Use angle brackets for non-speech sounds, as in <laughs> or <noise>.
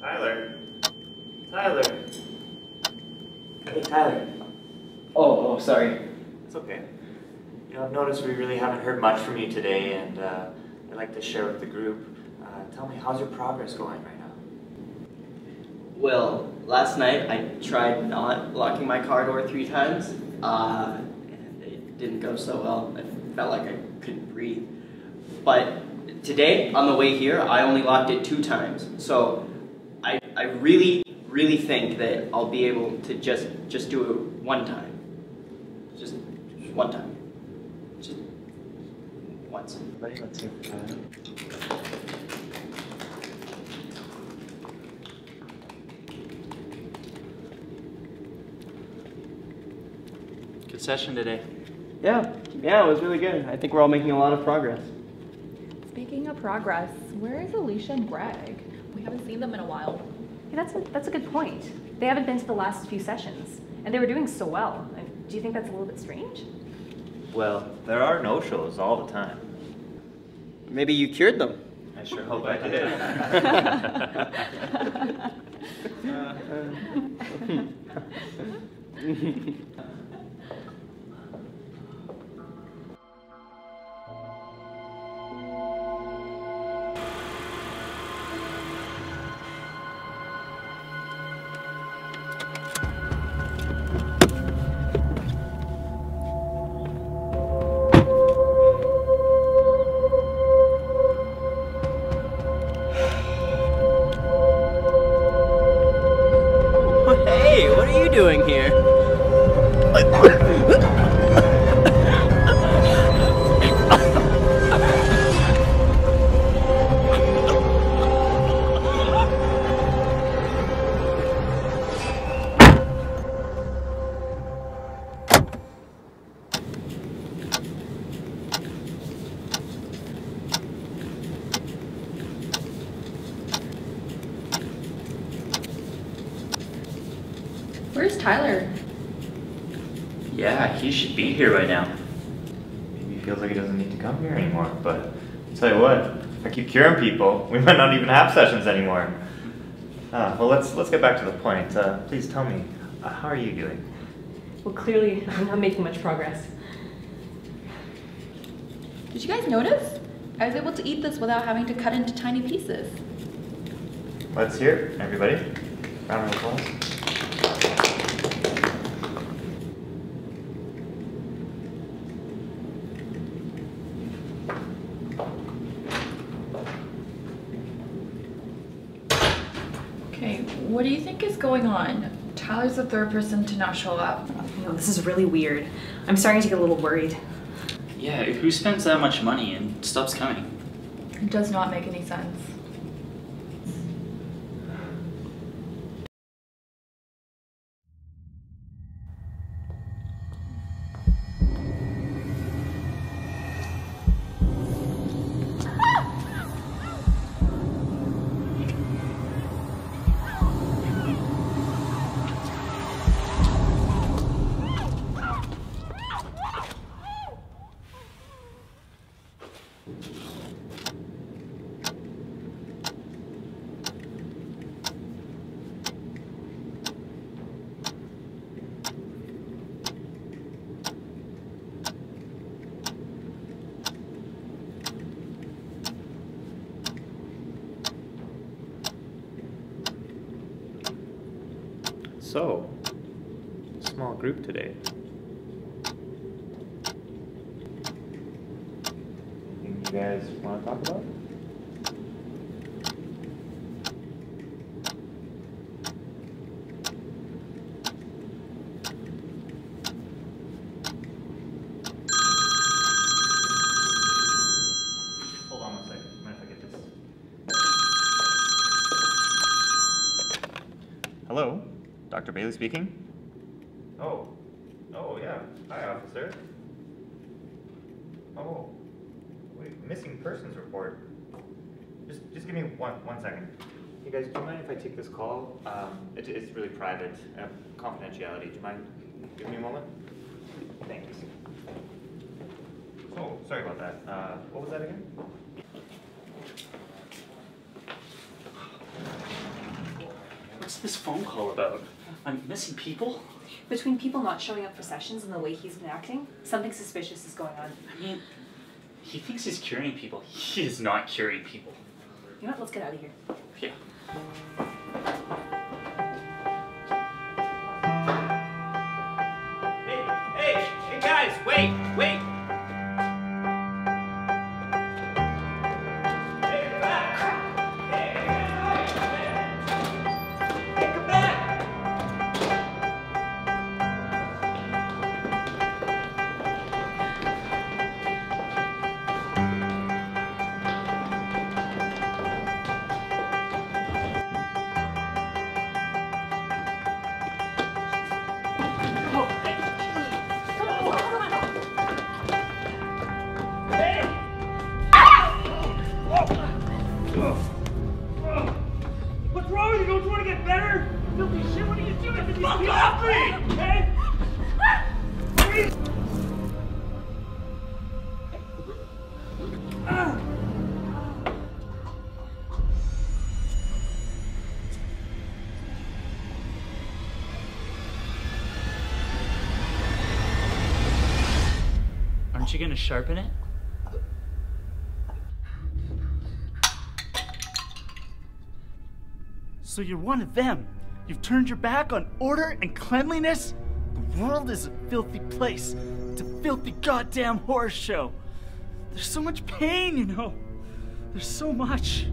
Tyler. Tyler. Hey, Tyler. Oh, oh, sorry. It's okay. You know, I've noticed we really haven't heard much from you today, and uh, I'd like to share with the group. Uh, tell me, how's your progress going right now? Well, last night I tried not locking my car door three times, uh, and it didn't go so well. I felt like I couldn't breathe. But today, on the way here, I only locked it two times. So I, I really, really think that I'll be able to just, just do it one time. Just, just one time. Just once. Buddy, let's hear from Tyler. Good session today. Yeah, yeah, it was really good. I think we're all making a lot of progress. Speaking of progress, where is Alicia and Greg? We haven't seen them in a while. Yeah, that's a, that's a good point. They haven't been to the last few sessions, and they were doing so well. And do you think that's a little bit strange? Well, there are no shows all the time. Maybe you cured them. I sure hope I did. Hey, Where's Tyler? Yeah, he should be here by now. Maybe he feels like he doesn't need to come here anymore, but I'll tell you what, if I keep curing people, <laughs> we might not even have sessions anymore. Uh, well, let's let's get back to the point. Uh, please tell me, uh, how are you doing? Well, clearly, <laughs> I'm not making much progress. Did you guys notice? I was able to eat this without having to cut into tiny pieces. Let's hear it, everybody. Round of applause. Okay, what do you think is going on? Tyler's the third person to not show up. You know, this is really weird. I'm starting to get a little worried. Yeah, who spends that much money and stops coming? It does not make any sense. So, small group today. Anything you guys want to talk about? Hold on one second. Mind if I get this? Hello, Dr. Bailey speaking. Oh, oh yeah. Hi, officer. Oh, wait, missing persons report. Just, just give me one, one second. Hey guys, do you mind if I take this call? Um, it, it's really private, uh, confidentiality. Do you mind giving me a moment? Thanks. Oh, sorry about that. Uh, what was that again? What's this phone call about? I'm missing people? Between people not showing up for sessions and the way he's been acting, something suspicious is going on. I mean, he thinks he's curing people. He is not curing people. You know what? Let's get out of here. Yeah. Aren't you gonna sharpen it? So you're one of them. You've turned your back on order and cleanliness? The world is a filthy place. It's a filthy goddamn horror show. There's so much pain, you know. There's so much.